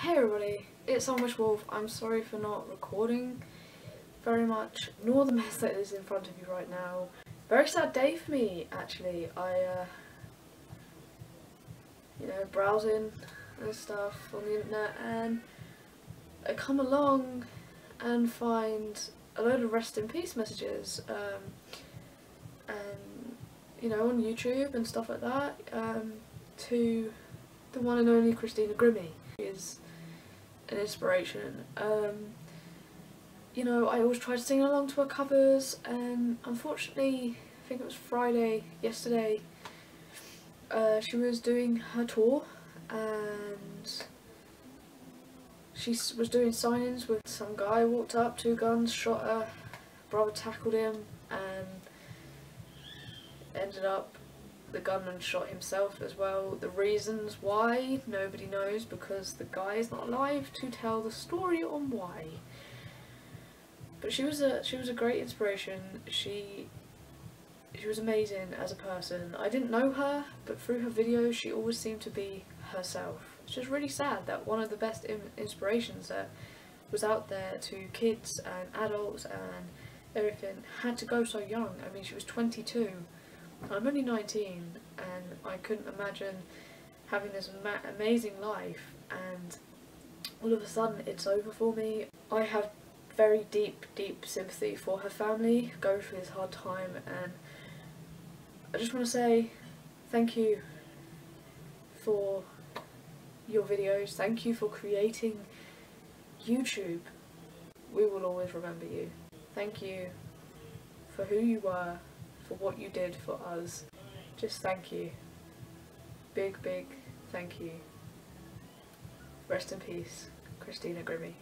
Hey everybody, it's Sandwich Wolf. I'm sorry for not recording very much, nor the mess that is in front of you right now. Very sad day for me, actually. I, uh, you know, browsing and stuff on the internet, and I come along and find a load of rest in peace messages, um, and, you know, on YouTube and stuff like that, um, to the one and only Christina Grimmie is an inspiration. Um, you know, I always try to sing along to her covers and unfortunately, I think it was Friday, yesterday, uh, she was doing her tour and she was doing signings with some guy, walked up, two guns, shot her, brother tackled him and ended up the gunman shot himself as well. The reasons why, nobody knows because the guy is not alive to tell the story on why. But she was a she was a great inspiration. She she was amazing as a person. I didn't know her, but through her videos she always seemed to be herself. It's just really sad that one of the best inspirations that was out there to kids and adults and everything had to go so young. I mean she was 22 I'm only 19 and I couldn't imagine having this amazing life and all of a sudden it's over for me. I have very deep, deep sympathy for her family going through this hard time and I just want to say thank you for your videos, thank you for creating YouTube. We will always remember you. Thank you for who you were for what you did for us. Just thank you. Big, big thank you. Rest in peace, Christina Grimmie.